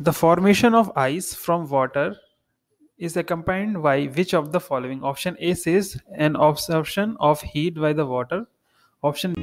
The formation of ice from water is accompanied by which of the following? Option A says an absorption of heat by the water. Option